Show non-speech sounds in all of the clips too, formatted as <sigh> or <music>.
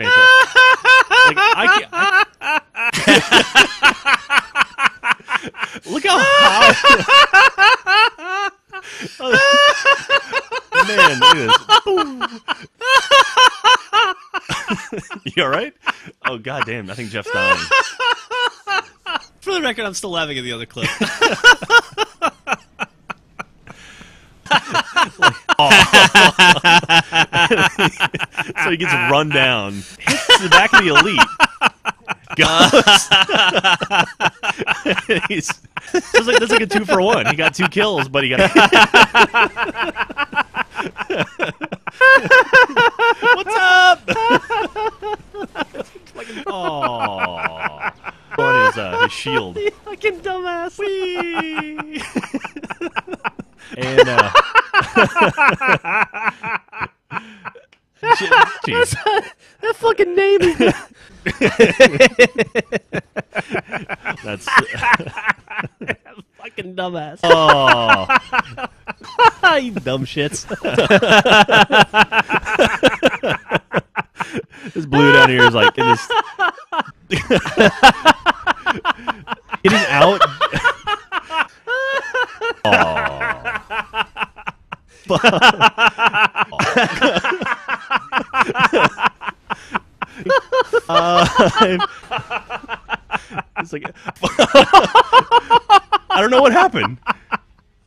like, I, I- look how high. Man, look at this. you all right? Oh god damn! I think Geoff's dying. For the record, I'm still laughing at the other clip. <laughs> he gets run <laughs> down, hits the back of the elite. Goes. <laughs> <laughs> He's, so like that's like a two for one. He got two kills, but he got. What's up? Oh, on his uh, his shield. Fucking dumbass. Whee! and uh, jeez, <laughs> That fucking name is. <laughs> that's <laughs> fucking dumbass. oh. you dumb shits. This blue down here is like in this. Getting out. Uh, <laughs> it's like <laughs> I don't know what happened.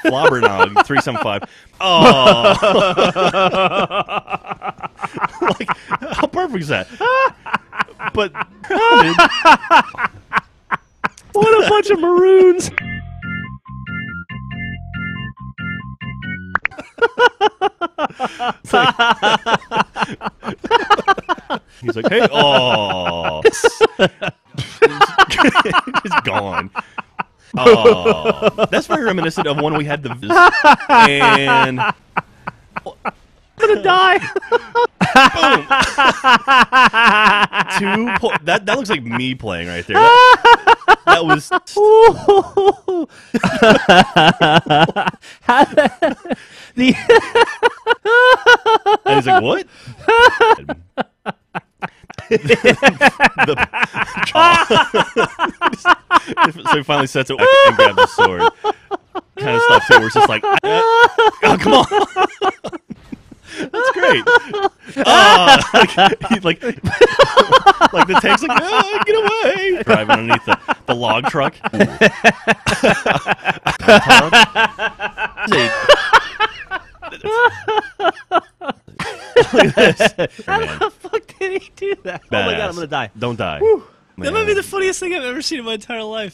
Flobbernog three seven five. Oh, <laughs> like how perfect is that? But what a bunch of maroons. He's like, hey, oh, <laughs> he's gone. Oh, that's very reminiscent of when we had the and I'm gonna die. Boom. two. Po- that that looks like me playing right there. That, that was the and he's like, what? <laughs> the, <laughs> so he finally sets it and grabs the sword. Kind of stuff So Where it's just like, uh, oh come on. That's great. Oh, like, <laughs> like, like the tank's like, oh, get away! Driving underneath the, the log truck. Look at this. How the fuck did he do that? Oh my god, I'm gonna die. Don't die. That might be the funniest thing I've ever seen in my entire life.